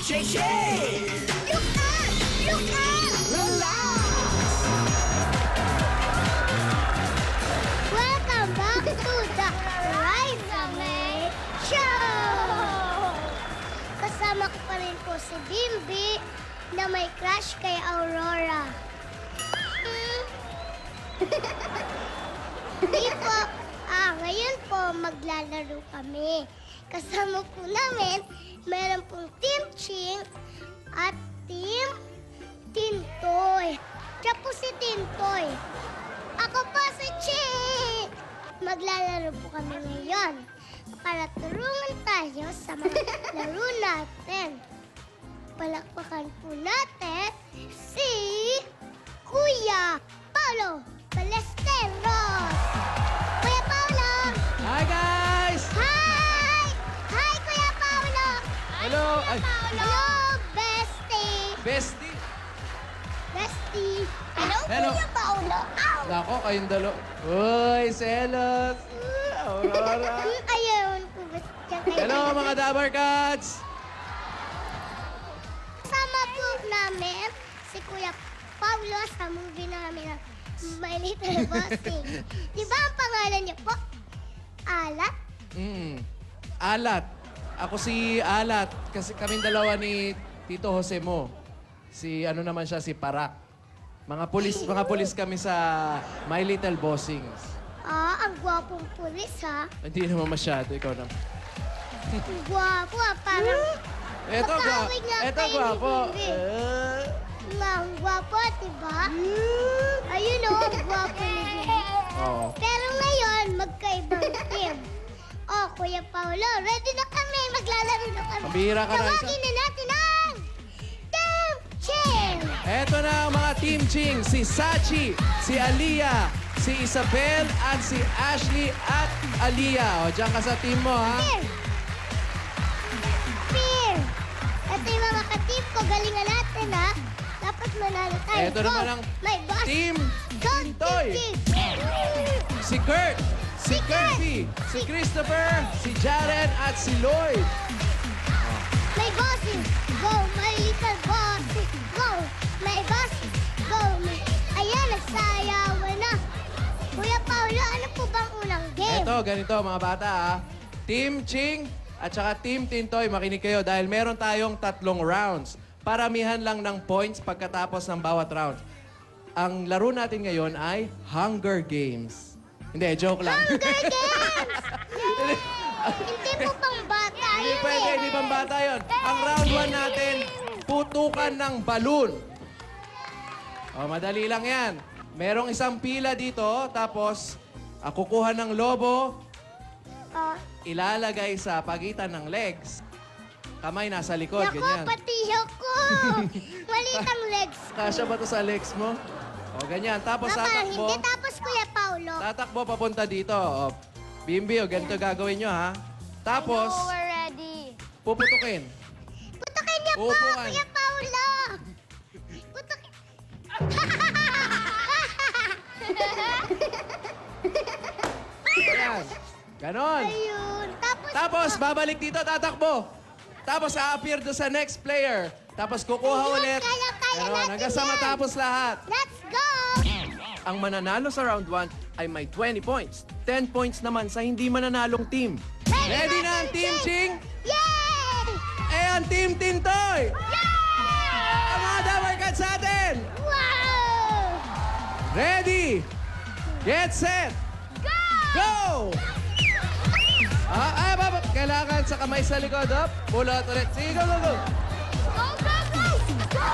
shake, shake, shake! Look up! Look up! Relax! Welcome back to the Riza May Show! Kasama ko pa rin po si Bimbi na may crush kay Aurora. Hmm. Di po. Ah, ngayon po maglalaro kami. Kasama po namin, meron pong Team Ching at Team Tintoy. Siya po si Tintoy. Ako po si Ching! Maglalaro po kami ngayon para tulungan tayo sa mga laro natin. Palakpakan po natin si Hello, bestie! bestie! Bestie! Hello, Hello. Kuya Paulo! Ow! Nako, kayong dalo. Uy, selos! Aurora! Ayun po, bestie. Hello mga Dabar Cats! Kasama po namin si Kuya Paulo sa movie namin na My Little Bossing. Di ba ang pangalan niya po? Alat? Mm. Alat. Ako si Alat. Kasi kaming dalawa ni Tito Jose mo. Si ano naman siya, si Parak. Mga pulis, mga pulis kami sa My Little Bossings. Ah, ang gwapong pulis ha. Hindi naman masyado, ikaw naman. Ang gwapo ah, parang Eto, gwa Magkawig nga eto kayo ni gwapo. Eh, ang gwapo, diba? Ayun o, ang gwapo ni. Oo. Pero ngayon, magkaibang team. Oh, Kuya Paulo, ready na kami. Maglalaro na kami. Pambihira ka na, Tawagin na natin ang Team Chill! Eto na ang mga Team Ching. Si Sachi, si Aliyah, si Isabel, at si Ashley at Aliyah. O, dyan ka sa team mo, ha? Fear! Fear! Ito yung mga ka-team ko. Galingan natin, ha? Dapat manalo tayo. Eto Go! naman ang My boss! Team Go. Team Chill! Si Kurt, si. Kirby, si Christopher, si Jaren, at si Lloyd. My bosses, go, my little bosses, go, my bosses, go, my... Ayan, nagsayawan na. Kuya Paolo, ano po bang unang game? Eto, ganito mga bata, ha? Team Ching at saka Team Tintoy, makinig kayo dahil meron tayong tatlong rounds. Paramihan lang ng points pagkatapos ng bawat round. Ang laro natin ngayon ay Hunger Games. Hindi, joke lang. Hunger Games! Hindi po pang bata Hindi yun pwede, eh. hindi pang bata yun. Ang round 1 natin, putukan ng balloon. O, madali lang yan. Merong isang pila dito, tapos ah, kukuha ng lobo, Oh, ilalagay sa pagitan ng legs. Kamay nasa likod, naku, ganyan. pati ako. Maliit ang legs. Kasya ba to sa legs mo? O, ganyan. Tapos Papa, tatakbo. hindi tapos. Tatakbo papunta dito. O, Bimbi, o, ganito gagawin nyo, ha? Tapos, we're ready. puputukin. Putukin niya po, Upuan. Kuya Paolo. Putukin. Ayan. Ganon. Ayun. Tapos, Tapos, babalik dito, tatakbo. Tapos, a-appear doon sa next player. Tapos, kukuha Ayun, ulit. kaya-kaya Ganon, natin hanggang sa yan. matapos lahat. let's go! Ang mananalo sa round 1 ay may 20 points. 10 points naman sa hindi mananalong team. Ready na ang Team Ching? Yay! Eh, ang Team Tintoy! Ang mga Damay Cats sa atin! Wow! Ready! Get set! Go! Go! Ah, ah, baba. Kailangan sa kamay sa likod. Up. Pulot ulit. Sige, go, go, go. Go, go, go! Go!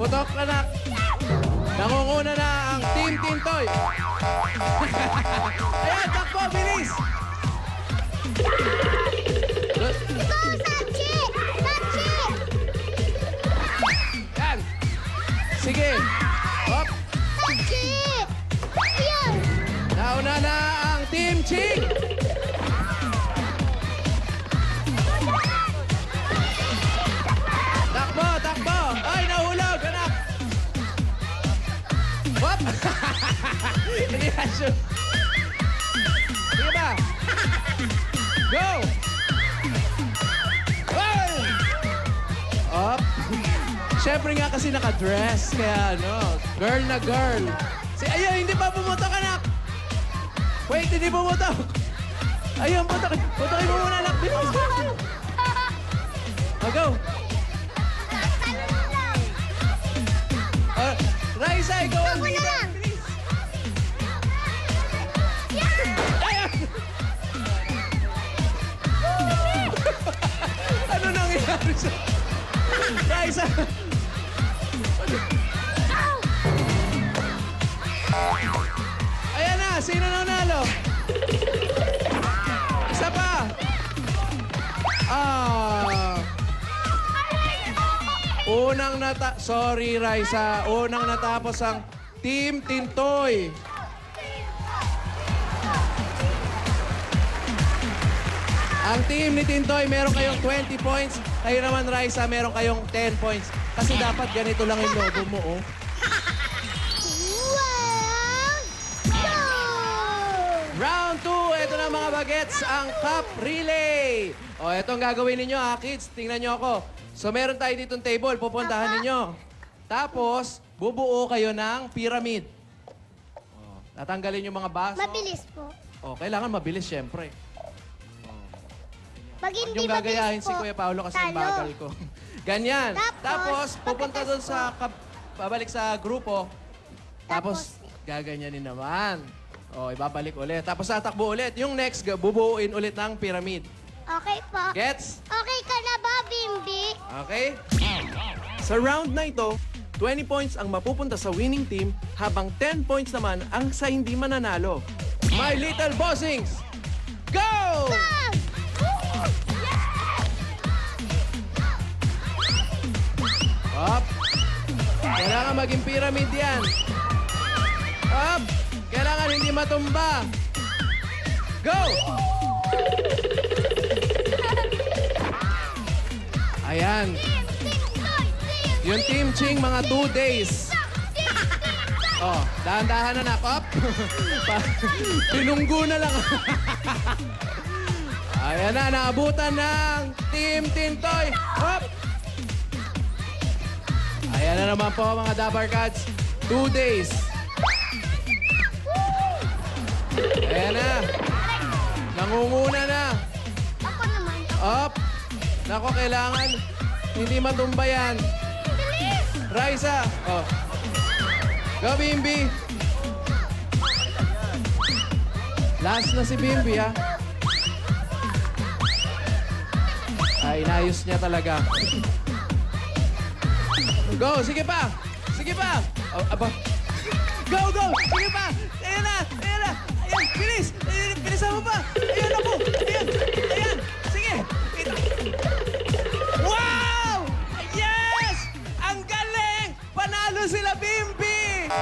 Putok na na. Nangunguna na ang Team Tintoy. Ayan, takbo, bilis! Go, Sachi! Sachi! Yan. Sige. Hop. Sachi! Ayun! Nauna na ang Team Ching. Hindi ka sure. Sige ba? Go! Hoy! Up. Siyempre nga kasi naka-dress, kaya ano, girl na girl. Si, ayun, hindi pa pumutok, anak! Wait, hindi pumutok! Ayun, putok, putokin mo muna, anak! Bilis! Oh, go! Uh, Raisa, ikaw ang... Ako na lang! Nangyayari sa... Raisa! Ayan na, sino nanalo? Isa pa! Ah! Unang nata... Sorry, Raisa. Unang natapos ang Team Tintoy. Ang team ni Tintoy, meron kayong 20 points. Kayo naman, Raisa, meron kayong 10 points. Kasi dapat ganito lang yung logo mo, oh. Round 2, ito na mga bagets, ang Cup Relay. O, ito ang gagawin ninyo, ha, kids. Tingnan nyo ako. So, meron tayo ditong table. Pupuntahan ninyo. Tapos, bubuo kayo ng pyramid. O, tatanggalin yung mga baso. Mabilis po. O, kailangan mabilis, syempre. Pag Huwag hindi yung gagayahin si Kuya Paolo kasi ang bagal ko. Ganyan. Tapos, Tapos, pupunta doon sa, kap- pabalik sa grupo. Tapos, Tapos, gaganyanin naman. O, ibabalik ulit. Tapos, tatakbo ulit. Yung next, ga- bubuuin ulit ng pyramid. Okay po. Gets? Okay ka na ba, Bimbi? Okay? Sa round na ito, 20 points ang mapupunta sa winning team habang 10 points naman ang sa hindi mananalo. My little bossings! Go! Go! Up. Kailangan maging pyramid yan. Up. Kailangan hindi matumba. Go! Ayan. Yung Team Ching, mga two days. Oh, dahan-dahan na nakop. Pinunggo na lang. Ayan na, naabutan ng Team Tintoy. Hop! Ayan na naman po mga Dabar Cats. Two days. Ayan na. Nangunguna na. Ako naman. Up. Nako, kailangan hindi matumba yan. Raisa. Oh. Go, Bimbi. Last na si Bimbi, ha? Ay, inayos niya talaga. Go, sige pa. Sige pa. Oh, aba. Go, go. Sige pa. Ayan na. Ayan na. Ayan, bilis. Ayan, bilisan mo pa. Ayan na po. Ayan. Ayan. Sige. Wow! Yes! Ang galing! Panalo sila, Bimbi!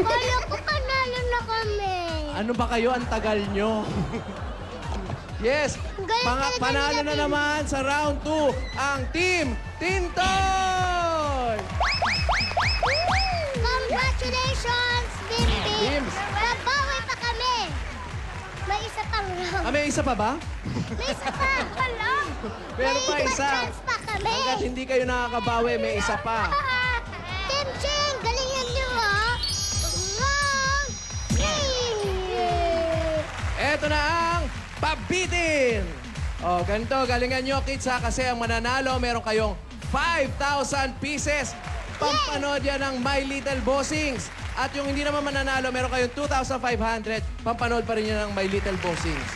Kala ko panalo na kami. Ano ba kayo? Ang tagal nyo. Yes! Galing Mga panalo na naman sa round 2 ang Team Tintoy! Congratulations! Bims. Nabawi pa kami. May isa pang round. Ah, may isa pa ba? May isa pa. Wala. Meron pa isa. chance pa kami. Hanggat hindi kayo nakakabawi, may isa pa. Team Ching, galingan niyo ha. Round three. Eto na ang pabitin! O, ganito, galingan nyo, kids, ha? Kasi ang mananalo, meron kayong 5,000 pieces. Pampanood yan ng My Little Bossings. At yung hindi naman mananalo, meron kayong 2,500. Pampanood pa rin yan ng My Little Bossings.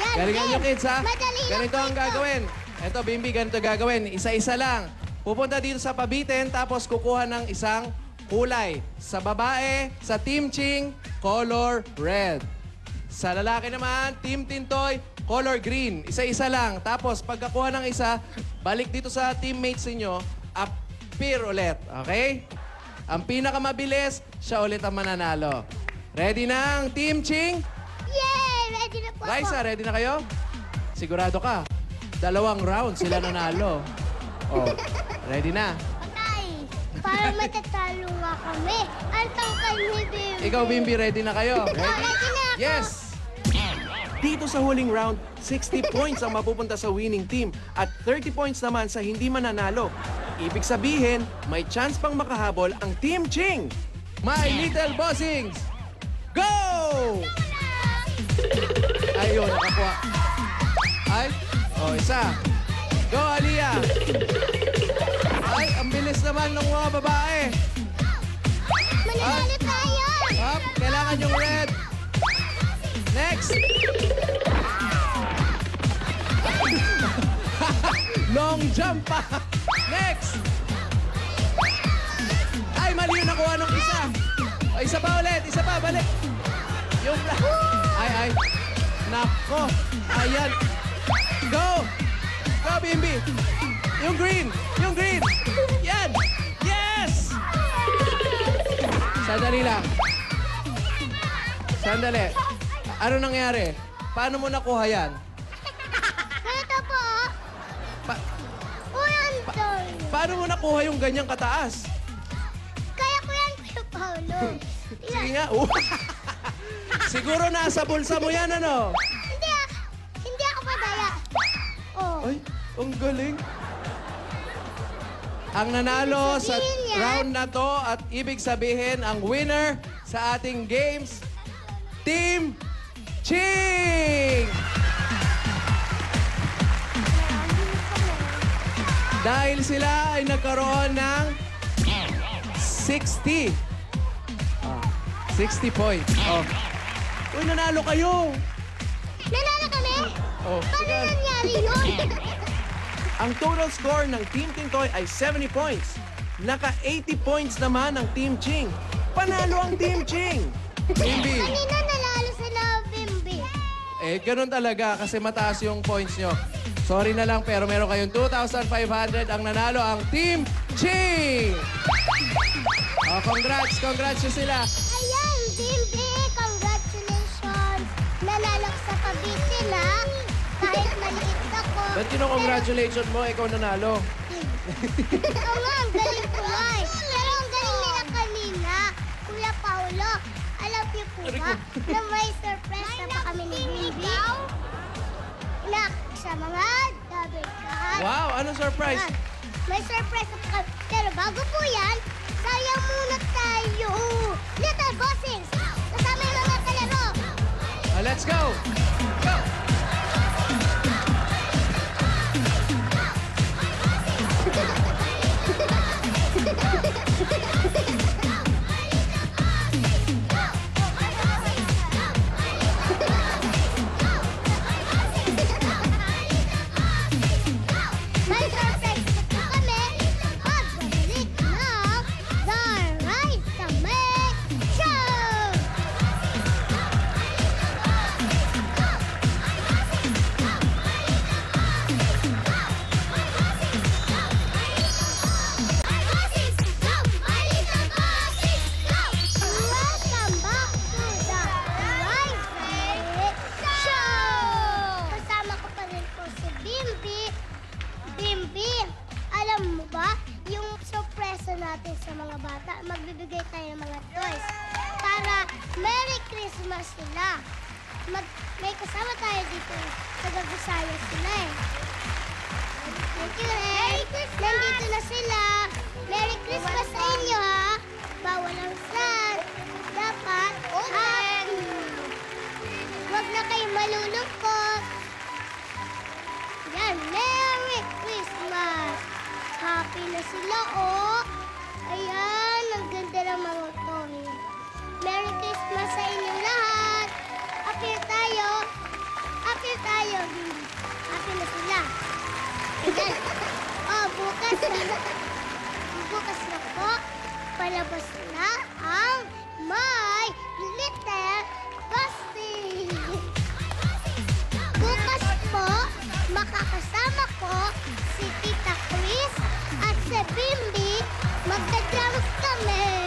Yan, Galingan nyo, kids, ha? Madali lang Ganito po ang ito. gagawin. Eto, Bimbi, ganito gagawin. Isa-isa lang. Pupunta dito sa pabitin, tapos kukuha ng isang kulay. Sa babae, sa Team Ching, color red. Sa lalaki naman, Team Tintoy, color green. Isa-isa lang. Tapos, pagkakuha ng isa, balik dito sa teammates ninyo, appear ulit. Okay? Ang pinakamabilis, siya ulit ang mananalo. Ready na ang Team Ching? Yay! Ready na po Raisa, ako. ready na kayo? Sigurado ka. Dalawang round sila nanalo. Oh, ready na. Patay. Para matatalo nga kami. Ang tangkal ni Bimbi. Ikaw, Bimbi, ready na kayo? Ready na ako. Yes! Dito sa huling round, 60 points ang mapupunta sa winning team at 30 points naman sa hindi mananalo. Ibig sabihin, may chance pang makahabol ang Team Ching. My Little Bossings! Go! Ayun, nakakuha. Ay, oh, isa. Go, Aliyah! Ay, ang bilis naman ng mga babae. Mananalo tayo! Up, kailangan yung red. Next! Long jump pa! Next! Ay, mali yung nakuha nung isa. Ay, isa pa ulit, isa pa, balik. Yung bla- Ay, ay. Nako. Ayan. Go! Go, Bimbi! Yung green! Yung green! Yan! Yes! Sandali lang. Sandali. Ano nangyari? Paano mo nakuha yan? Ganito po. Pa- Uy, Anton. paano mo nakuha yung ganyang kataas? Kaya ko yan, Kuya Paolo. Sige nga. Uh. Siguro nasa bulsa mo yan, ano? Hindi ah. Hindi ako madaya. Oh. Ay, ang galing. Ang nanalo sa Sabihin round na to at ibig sabihin ang winner sa ating games, Team Ching! Dahil sila ay nagkaroon ng 60. Ah, 60 points. Oh. Uy, nanalo kayo! Nanalo kami? Oh, Paano sige. nangyari yun? Ang total score ng Team Tintoy ay 70 points. Naka 80 points naman ang Team Ching. Panalo ang Team Ching! Kanina. Eh, ganun talaga kasi mataas yung points nyo. Sorry na lang pero meron kayong 2,500 ang nanalo ang Team Ching! Oh, congrats! Congrats nyo sila! Ayan, Bimbi, congratulations. Nanalo ka sa Cavite na. Kahit maliit ako. Ba't kino-congratulation mo? Ikaw nanalo. Oo nga, ang galing ko nga eh. Pero ang galing nila kanina, Kuya Paulo. Alam niyo po ba na may surprise na pa kami ni Bimbi? Na sa mga double cut. Wow! Anong surprise? May surprise na pa kami. Pero bago po yan, sayang muna tayo. Little Bossings, kasama yung mga kalaro. Ah, let's go! oh. Ayan, ang ganda ng mga toy. Merry Christmas sa inyo lahat. Apil tayo. Apil tayo. Apil na sila. Ayan. oh, bukas na. bukas na po. Palabas na ang My Little Busty. Bukas po, makakasama ko bimbi, mam tak grałów kamer.